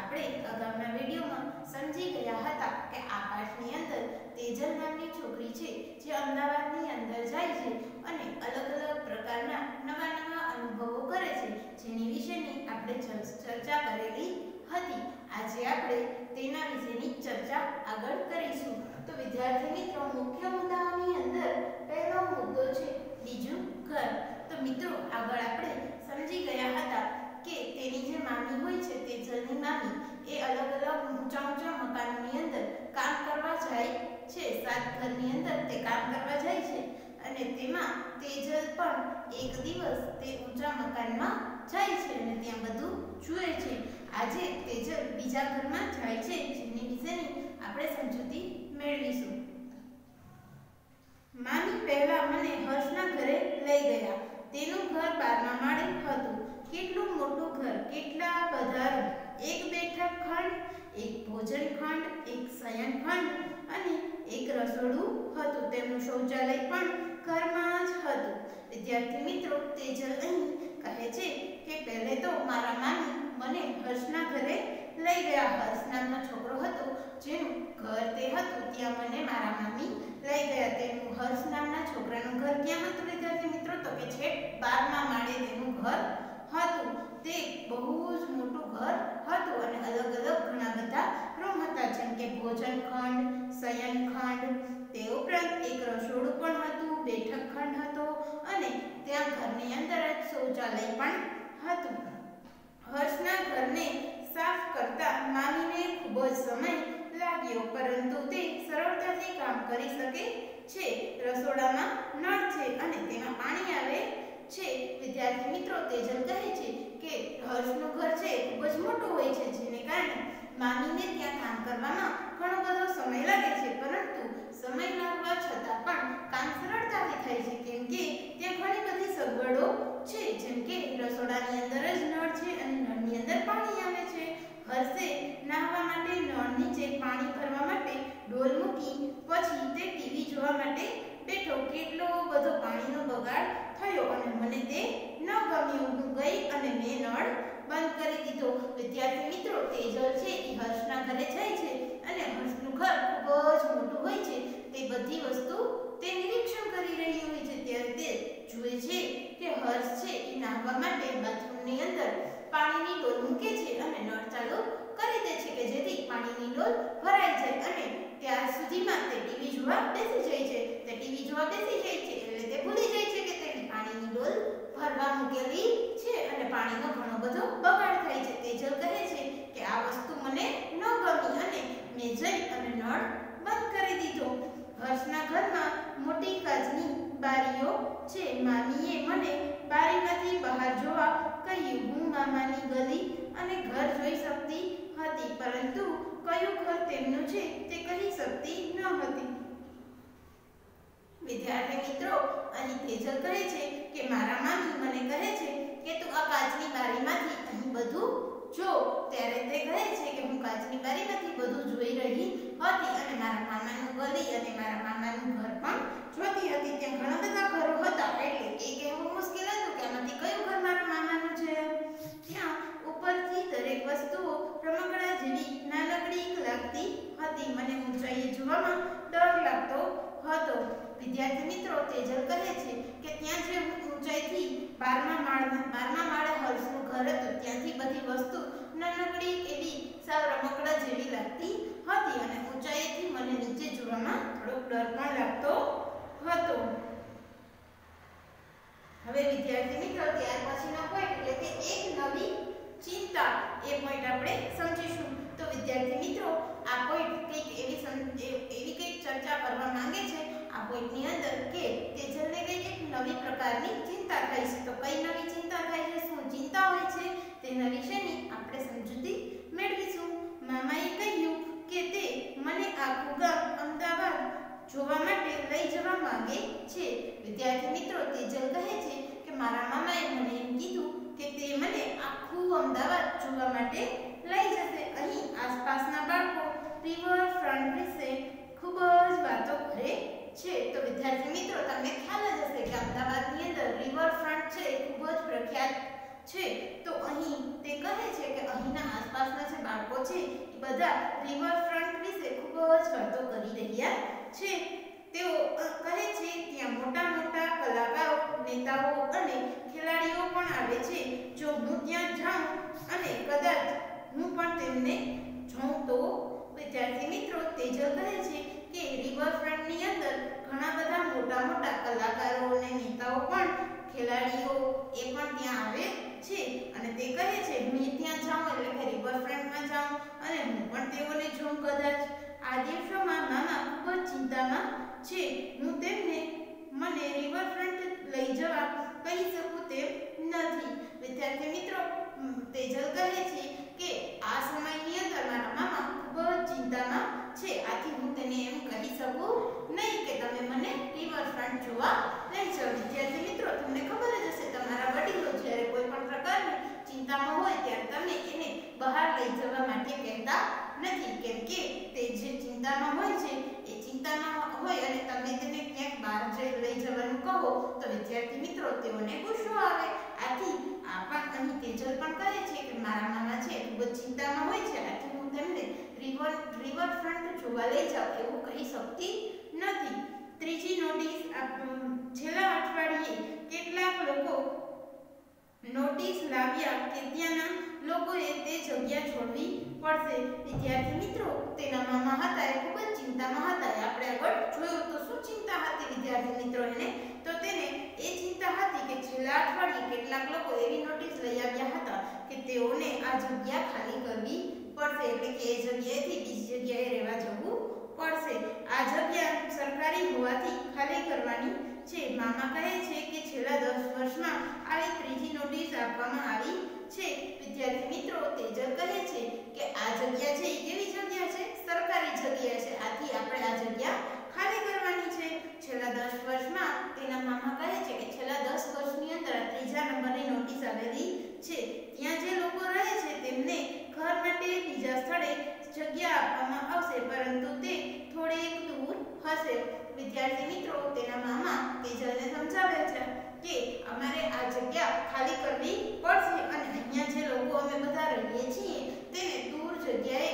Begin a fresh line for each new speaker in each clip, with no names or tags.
આપણે અગાઉના વિડીયોમાં સમજી ગયા હતા કે આ પાઠની અંદર તેજલ નામની છોકરી છે, જે અમદાવાદની અંદર જાય છે અને અલગ અલગ પ્રકારના નવા નવા અનુભવો કરે છે. જેની વિશેની આપણે ચર્ચા કરેલી હતી. આજે આપણે તેના વિશેની ચર્ચા આગળ કરીશું. તો વિદ્યાર્થી મિત્રો, મુખ્ય મુદ્દાઓની અંદર પહેલો મુદ્દો છે, બીજું ઘર. તો મિત્રો, આગળ આપણે સમજી ગયા હતા કે તેની જે મામી હોય છે તે જલની મામી એ અલગ અલગ ઊંચા ઊંચા મકાનની અંદર કામ કરવા જાય છે, સાત ઘરની અંદર તે કામ કરવા જાય છે અને તેમાં તેજલ પણ એક દિવસ તે ઊંચા મકાનમાં જાય છે અને ત્યાં બધું જુએ છે. આજે તેજલ બીજા ઘરમાં જાય છે, જેની વિશેની આપણે સમજૂતી મેળવીશું. મામી પહેલા મને હર્ષના ઘરે લઈ ગયા. તેનું ઘર બારમા માળે હતું. કેટલું મોટું ઘર કેટલા બધા એક બેઠક ખંડ એક ભોજન ખંડ, એક શયન ખંડ અને એક રસોડું હતું. તેમનું શૌચાલય પણ ઘરમાં જ હતું. વિદ્યાર્થી મિત્રો તેજલ અહીં કહે છે કે પહેલે તો મારા મામી મને હર્ષના ઘરે લઈ ગયા. હર્ષ નામનો છોકરો હતો જેનું ઘર તે હતું. ત્યાં મને મારા મામી લઈ ગયા. તેનું હર્ષ નામના છોકરાનું ઘર ક્યાં હતું? વિદ્યાર્થી મિત્રો, તો કે છે બારમા માળે તેનું ઘર હતું. તે બહુ જ મોટું ઘર હતું અને અલગ અલગ ઘણા બધા રૂમ હતા, જેમ કે ભોજન ખંડ, શયન ખંડ. તે ઉપરાંત એક રસોડું પણ હતું, બેઠક ખંડ હતો અને ત્યાં ઘરની અંદર જ શૌચાલય પણ હતું. હર્ષના ઘરને સાફ કરતા મામીને ખૂબ જ સમય લાગ્યો, પરંતુ તે સરળતાથી કામ કરી શકે છે. રસોડામાં નળ છે અને તેમાં પાણી આવે છે, વિદ્યાર્થી મિત્રો તેજલ કહે છે કે હર્ષનું ઘર છે ખૂબ જ મોટું હોય છે, જેને કારણે મામીને ત્યાં કામ કરવામાં ઘણો બધો સમય લાગે છે, પરંતુ સમય લાગવા છતાં પણ કામ સરળતાથી થાય છે, કેમ કે ત્યાં ઘણી બધી સગવડો છે, જેમ કે રસોડાની અંદર જ નળ છે અને નળની અંદર પાણી આવે છે. હર્ષે નાહવા માટે નળ નીચે પાણી ભરવા માટે ડોલ મૂકી, પછી તે ટીવી જોવા માટે બેઠો, કેટલો બધો પાણીનો બગાડ થયો અને મને તે ન ગમ્યું. હું ગઈ અને મેં નળ બંધ કરી દીધો. વિદ્યાર્થી મિત્રો તેજલ છે, એ હર્ષના ઘરે જાય છે અને હર્ષનું ઘર ખૂબ જ મોટું હોય છે તે બધી વસ્તુ તે નિરીક્ષણ કરી રહી હોય છે ત્યારે તે જુએ છે કે હર્ષ છે એ નાહવા માટે બાથરૂમની અંદર પાણીની ડોલ મૂકે છે અને નળ ચાલુ કરી દે છે કે જેથી પાણીની ડોલ ભરાઈ જાય અને ત્યાર સુધીમાં તે ટીવી જોવા બેસી જાય છે તે ટીવી જોવા બેસી જાય છે એટલે તે ભૂલી જાય છે કે તેની પાણીની ડોલ ભરવા મૂકેલી છે અને પાણીનો ઘણો બધો બગાડ થાય છે. તેજલ કહે છે કે આ વસ્તુ મને ન ગમી અને મેં જઈ અને નળ બંધ કરી દીધો. હર્ષના ઘરમાં મોટી કાચની બારીઓ છે. મામીએ મને બારીમાંથી બહાર જોવા કહ્યું, હું મામાની ગલી અને ઘર જોઈ શકતી હતી, પરંતુ કયું ઘર તેમનું છે તે કહી શકતી ન હતી. વિદ્યાર્થી મિત્રો, અહીં તેજલ કહે છે કે મારા મામી મને કહે છે કે તું આ કાચની બારીમાંથી અહીં બધું જો. ત્યારે તે કહે છે કે હું કાચની બારીમાંથી બધું જોઈ રહી હતી અને મારા મામાનું ગલી અને મારા મામાનું ઘર પણ જોતી હતી. ત્યાં ઘણા બધા ઘરો હતા, એટલે એ કહેવું મુશ્કેલ હતું કે આમાંથી કયું ઘર મારા મામાનું છે? ત્યાં ઉપરથી દરેક વસ્તુઓ રમકડા જેવી નાનકડી લાગતી હતી. મને ઊંચાઈએ જોવામાં ડર લાગતો હતો. વિદ્યાર્થી મિત્રો તેજલ કહે છે કે ત્યાં જે ઊંચાઈથી બારમા માળ બારમા માળે હર્ષનું ઘર હતું, ત્યાંથી બધી વસ્તુ નાનકડી એવી સાવ રમકડા જેવી લાગતી હતી અને ઊંચાઈથી મને નીચે જોવામાં થોડોક ડર પણ લાગતો હતો. હવે વિદ્યાર્થી મિત્રો ત્યાર પછીનો પોઈન્ટ એટલે કે એક નવી ચિંતા એ પોઈન્ટ આપણે સમજીશું તો વિદ્યાર્થી મિત્રો આ પોઈન્ટ કંઈક એવી એવી કંઈક ચર્ચા કરવા માંગે છે આ પોઈન્ટની અંદર કે તેજલને કંઈક એક નવી પ્રકારની ચિંતા થાય છે તો કઈ નવી ચિંતા થાય છે શું ચિંતા હોય છે તેના વિશેની આપણે સમજૂતી મેળવીશું મામાએ કહ્યું કે તે મને આખું ગામ અમદાવાદ જોવા માટે લઈ જવા માંગે છે વિદ્યાર્થી મિત્રો તેજલ કહે છે કે મારા મામાએ મને એમ કીધું કે તે મને આખું અમદાવાદ જોવા માટે લઈ જશે. અહીં આસપાસના બાળકો રિવરફ્રન્ટ વિશે ખૂબ જ વાતો કરે છે. તો વિદ્યાર્થી મિત્રો, તમને ખ્યાલ જ હશે કે અમદાવાદની અંદર રિવરફ્રન્ટ છે એ ખૂબ જ પ્રખ્યાત છે. તો અહીં તે કહે છે કે અહીંના આસપાસના જે બાળકો છે એ બધા રિવરફ્રન્ટ વિશે ખૂબ જ વાતો કરી રહ્યા છે. તેઓ કહે છે ત્યાં મોટા મોટા કલાકારો, નેતાઓ અને ખેલાડીઓ પણ આવે છે. જો હું ત્યાં જાઉં અને કદાચ હું પણ તેમને જોઉં તો? વિદ્યાર્થી મિત્રો, તેજલ કહે છે કે રિવરફ્રન્ટની અંદર ઘણા બધા મોટા મોટા કલાકારો અને નેતાઓ પણ, ખેલાડીઓ એ પણ ત્યાં આવે છે. અને તે કહે છે હું ત્યાં જાઉં એટલે કે રિવરફ્રન્ટમાં જાઉં અને હું પણ તેઓને જોઉં કદાચ. આ દિવસોમાં નાના ખૂબ જ ચિંતામાં છે. હું તેમને મને રિવરફ્રન્ટ લઈ જવા કહી શકું તેમ નથી. વિદ્યાર્થી મિત્રો તેજલ કહે છે કે આ સમયની અંદર મારા મામા ખૂબ જ ચિંતામાં છે. આથી હું તેને એમ કહી શકું નહીં કે તમે મને રિવરફ્રન્ટ જોવા લઈ જાઓ. વિદ્યાર્થી મિત્રો, તમને ખબર જ હશે, તમારા વડીલો જ્યારે કોઈ પણ પ્રકારની ચિંતામાં હોય ત્યારે તમે એને બહાર લઈ જવા માટે કહેતા નથી. કેમ કે તે જે ચિંતામાં હોય છે ચિંતામાં હોય અને તમે તેને ક્યાંક બહાર જઈ લઈ જવાનું કહો, તો વિદ્યાર્થી મિત્રો તેઓને ગુસ્સો આવે. આથી આ પણ અહીં તેજલ પણ કહે છે કે મારા મામા છે ખૂબ જ ચિંતામાં હોય છે. આથી હું તેમને રિવર ફ્રન્ટ જોવા લઈ જાઉં એવું કહી શકતી નથી. ત્રીજી નોટિસ છેલ્લા અઠવાડિયે કેટલાક લોકો નોટિસ લાવ્યા કે ત્યાંના લોકોએ તે જગ્યા છોડવી પડશે. વિદ્યાર્થી મિત્રો, તેના મામા હતા એ ખૂબ જ ચિંતામાં હતા. આપણે આગળ જોયું તો શું ચિંતા હતી વિદ્યાર્થી મિત્રો એને? તો તેને એ ચિંતા હતી કે છેલ્લા અઠવાડિયે કેટલાક લોકો એવી નોટિસ લઈ આવ્યા હતા કે તેઓને આ જગ્યા ખાલી કરવી પડશે. એટલે કે એ જગ્યાએથી બીજી જગ્યાએ રહેવા જવું પડશે. આ જગ્યા સરકારી હોવાથી ખાલી કરવાની છે. મામા કહે છે કે છેલ્લા દસ વર્ષમાં આવી ત્રીજી નોટિસ આપવામાં આવી છે. વિદ્યાર્થી મિત્રો તેજલ કહે છે કે આ જગ્યા છે એ કેવી જગ્યા છે? સરકારી જગ્યા છે. આથી આપણે આ જગ્યા ખાલી કરવાની છે. છેલ્લા દસ વર્ષમાં તેના મામા કહે છે કે છેલ્લા દસ વર્ષની અંદર ત્રીજા નંબરની નોટિસ આવેલી છે. ત્યાં જે લોકો રહે છે તેમને ઘર માટે બીજા સ્થળે જગ્યા આપવામાં આવશે, પરંતુ તે થોડેક દૂર હશે. વિદ્યાર્થી મિત્રો, તેના મામા તેજલને સમજાવે છે કે અમારે આ જગ્યા ખાલી કરવી પડશે અને અહીંયા જે લોકો અમે બધા રહીએ છીએ તેને દૂર જગ્યાએ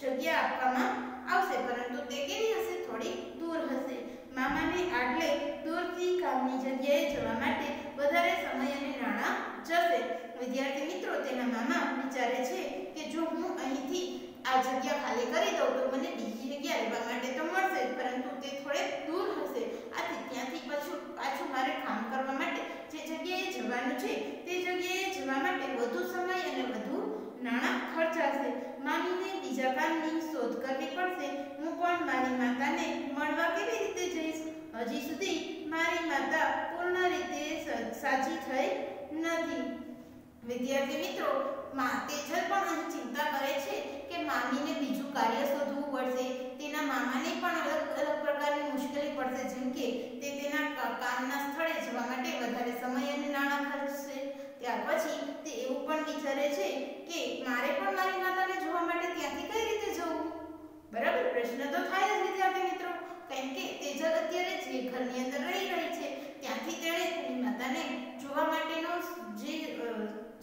જગ્યા આપવામાં આવશે, પરંતુ તે કેવી હશે થોડી દૂર હશે. મામાને આટલે દૂરથી કામની જગ્યાએ જવા માટે વધારે સમય અને નાણાં જશે. વિદ્યાર્થી મિત્રો, તેના મામા વિચારે છે કે જો હું અહીંથી આ જગ્યા ખાલી કરી દઉં, તો મને બીજી જગ્યા રહેવા માટે તો મળશે, પરંતુ તે થોડે દૂર હશે. આથી ત્યાંથી પાછું પાછું મારે કામ કરવા માટે જે જગ્યાએ જવાનું છે, તે જગ્યાએ જવા માટે વધુ સમય અને વધુ નાણાં ખર્ચાશે. મામીને બીજા કામની શોધ કરવી પડશે. હું પણ મારી માતાને મળવા કેવી રીતે જઈશ? હજી સુધી મારી માતા પૂર્ણ રીતે સાજી થઈ નથી. વિદ્યાર્થી મિત્રો તેજલ પણ અહીં ચિંતા કરે છે કે મામીને બીજું કાર્ય શોધવું પડશે. તેના મામાને પણ અલગ અલગ પ્રકારની મુશ્કેલી પડશે, જેમ કે તે તેના કામના સ્થળે જવા માટે વધારે સમય અને નાણાં ખર્ચશે. ત્યાર પછી તે એવું પણ વિચારે છે કે મારે પણ મારી માતાને જોવા માટે ત્યાંથી કઈ રીતે જવું બરાબર? પ્રશ્ન તો થાય જ વિદ્યાર્થી મિત્રો. કેમ કે તેજલ અત્યારે જે ઘરની અંદર રહી રહી છે, ત્યાંથી તેણે તેની માતાને જોવા માટેનો જે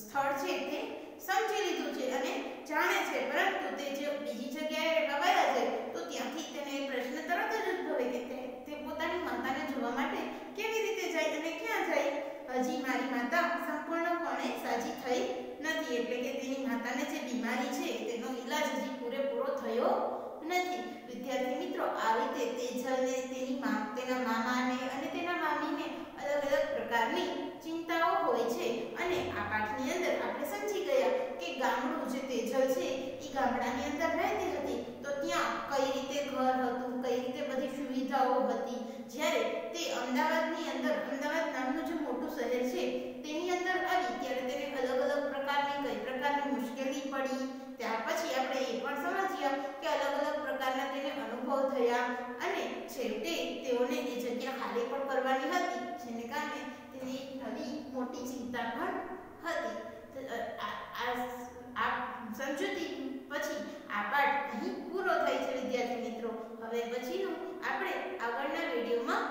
સ્થળ છે તે સમજી લીધું છે અને જાણે છે. પરંતુ તે જે બીજી જગ્યાએ રહેવા ગયા છે, તો ત્યાંથી તેને પ્રશ્ન તરત જ ઉદ્ભવે કે તે પોતાની માતાને જોવા માટે કેવી રીતે જાય અને ક્યાં જાય? હજી મારી માતા સંપૂર્ણપણે સાજી થઈ નથી. એટલે કે તેની માતાને જે બીમારી છે તેનો ઈલાજ હજી પૂરેપૂરો થયો નથી વિદ્યાર્થી મિત્રો આ રીતે તેજલને તેની મા તેના મામાને અને તેના મામીને અલગ અલગ પ્રકારની ચિંતાઓ હોય છે અને આ પાઠની અંદર આપણે સમજી ગયા કે ગામડું જે તેજલ છે એ ગામડાની અંદર રહેતી હતી, તો ત્યાં કઈ રીતે ઘર હતું, કઈ રીતે બધી સુવિધાઓ હતી? જ્યારે તે અમદાવાદની અંદર, અમદાવાદ નામનું જે મોટું શહેર છે, તેની અંદર આવી, ત્યારે તેને અલગ અલગ પ્રકારની, કઈ પ્રકારની મુશ્કેલી પડી. ત્યાર પછી આપણે એ પણ સમજ્યા કે અલગ અલગ પ્રકારના તેને અનુભવ થયા અને છેવટે તેઓને એ જગ્યા ખાલી પણ કરવાની હતી, જેને કારણે તેની નવી મોટી ચિંતા પણ હતી. આ સમજૂતી પછી આ પાઠ અહીં પૂરો થાય છે વિદ્યાર્થી મિત્રો. હવે પછીનું આપણે આગળના વિડીયોમાં